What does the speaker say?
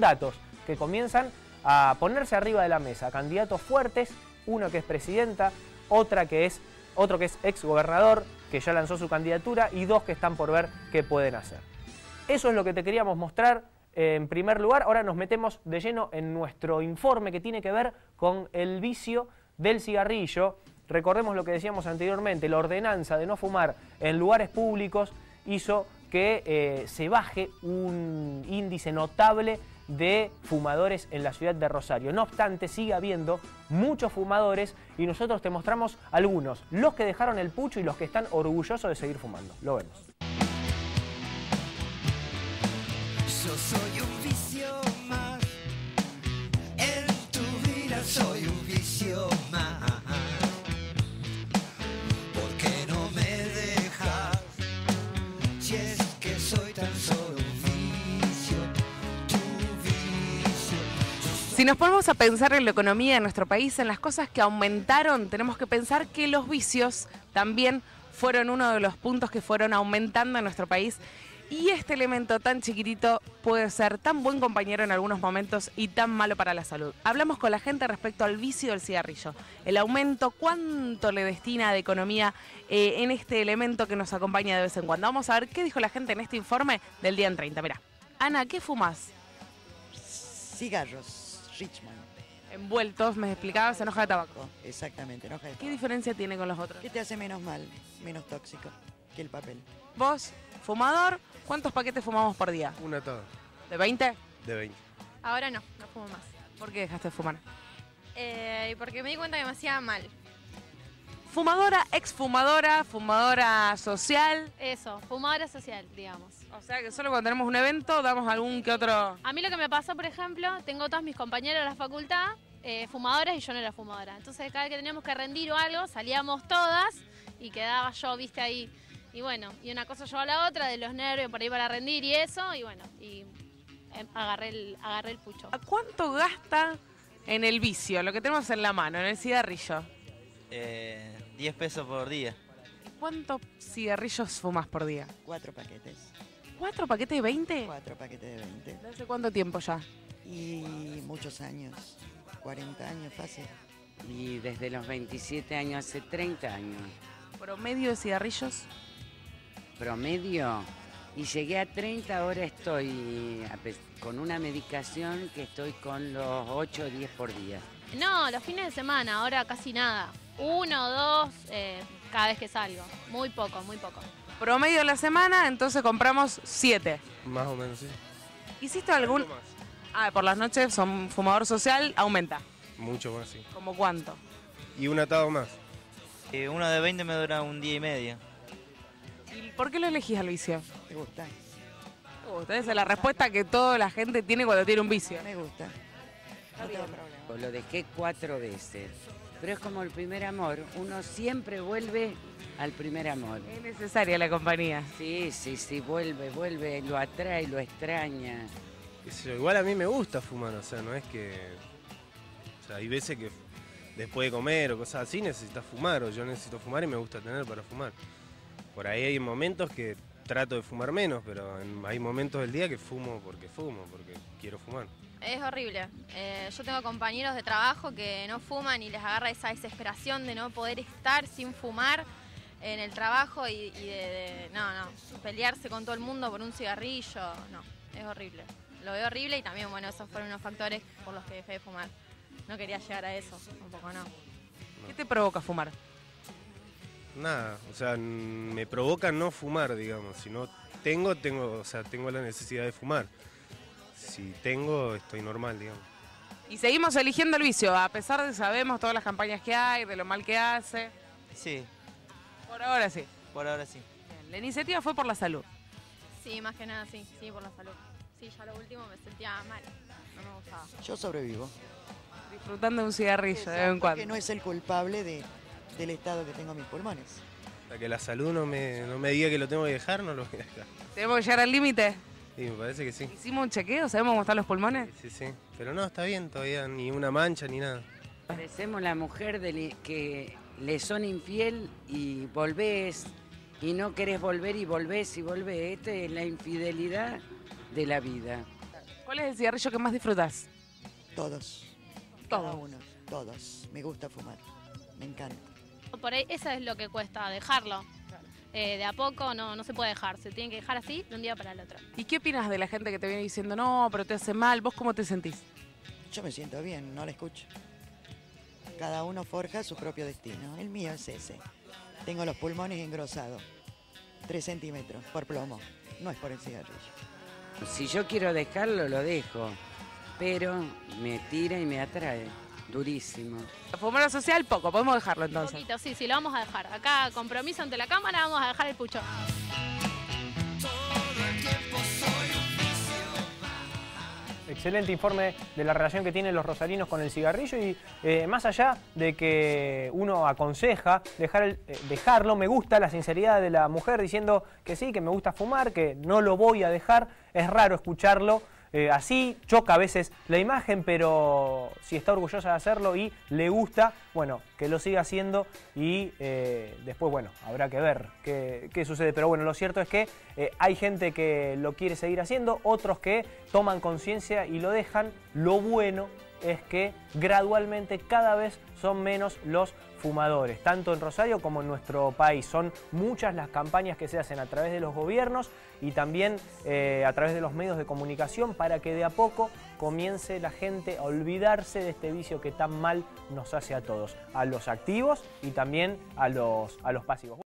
Datos que comienzan a ponerse arriba de la mesa. Candidatos fuertes, uno que es presidenta, otra que es, otro que es ex gobernador, que ya lanzó su candidatura, y dos que están por ver qué pueden hacer. Eso es lo que te queríamos mostrar en primer lugar. Ahora nos metemos de lleno en nuestro informe que tiene que ver con el vicio del cigarrillo. Recordemos lo que decíamos anteriormente, la ordenanza de no fumar en lugares públicos hizo que eh, se baje un índice notable de fumadores en la ciudad de Rosario. No obstante, sigue habiendo muchos fumadores y nosotros te mostramos algunos, los que dejaron el pucho y los que están orgullosos de seguir fumando. Lo vemos. Si nos ponemos a pensar en la economía de nuestro país, en las cosas que aumentaron, tenemos que pensar que los vicios también fueron uno de los puntos que fueron aumentando en nuestro país. Y este elemento tan chiquitito puede ser tan buen compañero en algunos momentos y tan malo para la salud. Hablamos con la gente respecto al vicio del cigarrillo. El aumento, cuánto le destina de economía eh, en este elemento que nos acompaña de vez en cuando. Vamos a ver qué dijo la gente en este informe del día en 30. Mira, Ana, ¿qué fumas? Cigarros, Richmond. Envueltos, me explicabas, en hoja de tabaco. Exactamente, en hoja de ¿Qué tabaco. diferencia tiene con los otros? ¿Qué te hace menos mal, menos tóxico que el papel? Vos, fumador, ¿cuántos paquetes fumamos por día? Un atado ¿De 20? de 20. Ahora no, no fumo más. ¿Por qué dejaste de fumar? Eh, porque me di cuenta que me hacía mal. Fumadora, exfumadora, fumadora social. Eso, fumadora social, digamos. O sea que solo cuando tenemos un evento damos algún que otro. A mí lo que me pasó, por ejemplo, tengo todas mis compañeras de la facultad eh, fumadoras y yo no era fumadora. Entonces cada vez que teníamos que rendir o algo, salíamos todas y quedaba yo, viste, ahí. Y bueno, y una cosa llevó a la otra, de los nervios por ahí para rendir y eso, y bueno, y eh, agarré, el, agarré el pucho. ¿A cuánto gasta en el vicio, lo que tenemos en la mano, en el cigarrillo? Eh, 10 pesos por día. ¿Cuántos cigarrillos fumas por día? Cuatro paquetes. ¿Cuatro paquetes de 20? Cuatro paquetes de 20. ¿De hace cuánto tiempo ya? Y muchos años, 40 años fácil. Y desde los 27 años, hace 30 años. ¿Promedio de cigarrillos? Promedio. Y llegué a 30, ahora estoy con una medicación que estoy con los 8 o 10 por día. No, los fines de semana, ahora casi nada. Uno o dos eh, cada vez que salgo. Muy poco, muy poco. Promedio de la semana, entonces compramos siete. Más o menos, sí. ¿Hiciste algún...? Más. Ah, por las noches son fumador social, aumenta. Mucho más, sí. ¿Como cuánto? Y un atado más. Eh, uno de 20 me dura un día y medio. ¿Y por qué lo elegís al vicio? ¿Te gusta? Ustedes esa es la respuesta que toda la gente tiene cuando tiene un vicio. Me gusta. No tengo problema. Lo dejé cuatro veces. Pero es como el primer amor. Uno siempre vuelve al primer amor. Es necesaria la compañía. Sí, sí, sí, vuelve, vuelve, lo atrae, lo extraña. Igual a mí me gusta fumar, o sea, no es que... O sea, hay veces que después de comer o cosas así necesitas fumar, o yo necesito fumar y me gusta tener para fumar. Por ahí hay momentos que trato de fumar menos, pero hay momentos del día que fumo porque fumo, porque quiero fumar. Es horrible. Eh, yo tengo compañeros de trabajo que no fuman y les agarra esa desesperación de no poder estar sin fumar en el trabajo y, y de, de- no, no, pelearse con todo el mundo por un cigarrillo, no, es horrible. Lo veo horrible y también, bueno, esos fueron unos factores por los que dejé de fumar. No quería llegar a eso, tampoco no. ¿Qué te provoca fumar? Nada, o sea, me provoca no fumar, digamos. Si no tengo, tengo, o sea, tengo la necesidad de fumar. Si tengo, estoy normal, digamos. Y seguimos eligiendo el vicio, a pesar de sabemos todas las campañas que hay, de lo mal que hace. Sí, Por ahora sí. por ahora sí. Bien, La iniciativa fue por la salud. Sí, más que nada, sí, sí, por la salud. Sí, ya lo último me sentía mal, no me gustaba. Yo sobrevivo. Disfrutando de un cigarrillo de vez en cuando. no es el culpable de, del estado que tengo en mis pulmones. Hasta que la salud no me, no me diga que lo tengo que dejar, no lo voy a dejar. ¿Tenemos que llegar al límite? Sí, me parece que sí. ¿Hicimos un chequeo? ¿Sabemos cómo están los pulmones? Sí, sí. Pero no, está bien todavía, ni una mancha ni nada. Parecemos la mujer de que le son infiel y volvés y no querés volver y volvés y volvés. Esta es la infidelidad de la vida. ¿Cuál es el cigarrillo que más disfrutas? Todos. Cada Todos. uno. Todos. Me gusta fumar. Me encanta. Por ahí, eso es lo que cuesta, dejarlo. Eh, de a poco no, no se puede dejar, se tiene que dejar así de un día para el otro. ¿Y qué opinas de la gente que te viene diciendo, no, pero te hace mal? ¿Vos cómo te sentís? Yo me siento bien, no la escucho. Cada uno forja su propio destino. El mío es ese. Tengo los pulmones engrosados. Tres centímetros por plomo. No es por el cigarrillo. Si yo quiero dejarlo, lo dejo. Pero me tira y me atrae. Durísimo. Fumar social, poco, podemos dejarlo Un entonces. poquito, sí, sí, lo vamos a dejar. Acá, compromiso ante la cámara, vamos a dejar el pucho. Excelente informe de la relación que tienen los rosarinos con el cigarrillo y eh, más allá de que uno aconseja dejar el- eh, dejarlo, me gusta la sinceridad de la mujer diciendo que sí, que me gusta fumar, que no lo voy a dejar. Es raro escucharlo eh, así, choca a veces la imagen, pero si está orgullosa de hacerlo y le gusta, bueno, que lo siga haciendo y eh, después, bueno, habrá que ver qué, qué sucede. Pero bueno, lo cierto es que eh, hay gente que lo quiere seguir haciendo, otros que toman conciencia y lo dejan. Lo bueno es que gradualmente cada vez son menos los fumadores, tanto en Rosario como en nuestro país. Son muchas las campañas que se hacen a través de los gobiernos y también eh, a través de los medios de comunicación para que de a poco comience la gente a olvidarse de este vicio que tan mal nos hace a todos, a los activos y también a los, a los pasivos.